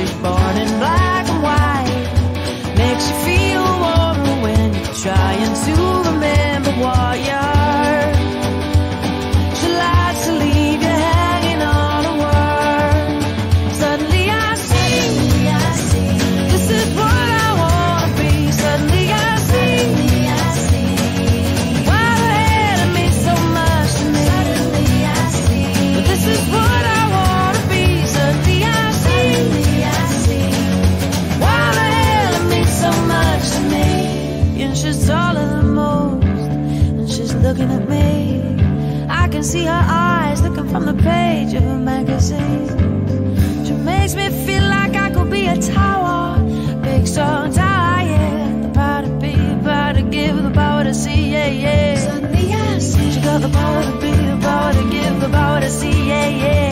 she's born in black and white. looking at me. I can see her eyes looking from the page of a magazine. She makes me feel like I could be a tower. Big, strong tower, yeah. The power to be, the power to give, the power to see, yeah, yeah. She got the power to be, the power to give, the power to see, yeah, yeah.